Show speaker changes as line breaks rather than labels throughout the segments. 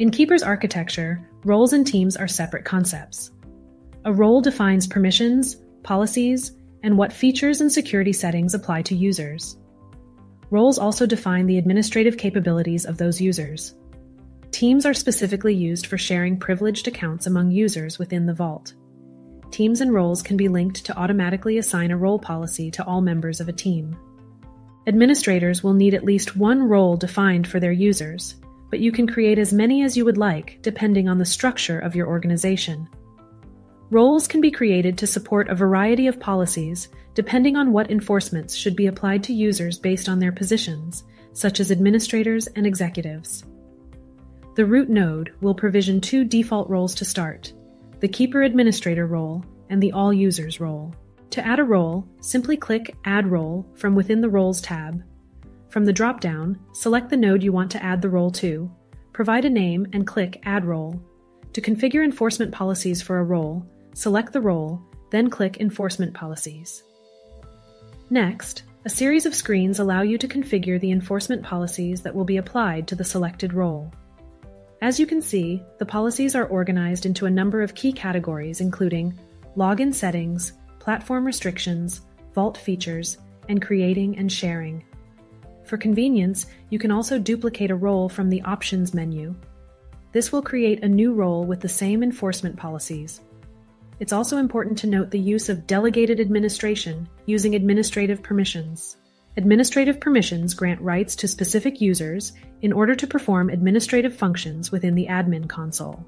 In Keeper's architecture, roles and teams are separate concepts. A role defines permissions, policies, and what features and security settings apply to users. Roles also define the administrative capabilities of those users. Teams are specifically used for sharing privileged accounts among users within the Vault. Teams and roles can be linked to automatically assign a role policy to all members of a team. Administrators will need at least one role defined for their users, but you can create as many as you would like depending on the structure of your organization. Roles can be created to support a variety of policies depending on what enforcements should be applied to users based on their positions, such as administrators and executives. The root node will provision two default roles to start the Keeper Administrator role and the All Users role. To add a role, simply click Add Role from within the Roles tab. From the drop-down, select the node you want to add the role to, provide a name, and click Add Role. To configure enforcement policies for a role, select the role, then click Enforcement Policies. Next, a series of screens allow you to configure the enforcement policies that will be applied to the selected role. As you can see, the policies are organized into a number of key categories including login settings, platform restrictions, vault features, and creating and sharing. For convenience, you can also duplicate a role from the Options menu. This will create a new role with the same enforcement policies. It's also important to note the use of delegated administration using administrative permissions. Administrative permissions grant rights to specific users in order to perform administrative functions within the admin console.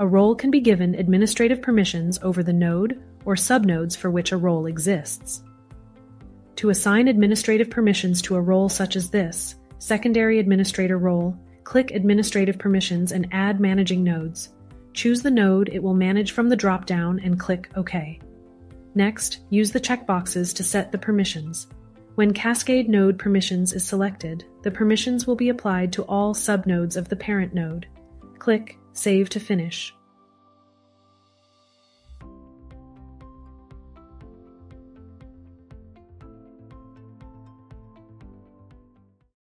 A role can be given administrative permissions over the node or subnodes for which a role exists. To assign administrative permissions to a role such as this, secondary administrator role, click Administrative Permissions and add Managing Nodes. Choose the node it will manage from the drop-down and click OK. Next, use the checkboxes to set the permissions. When Cascade Node Permissions is selected, the permissions will be applied to all subnodes of the parent node. Click Save to finish.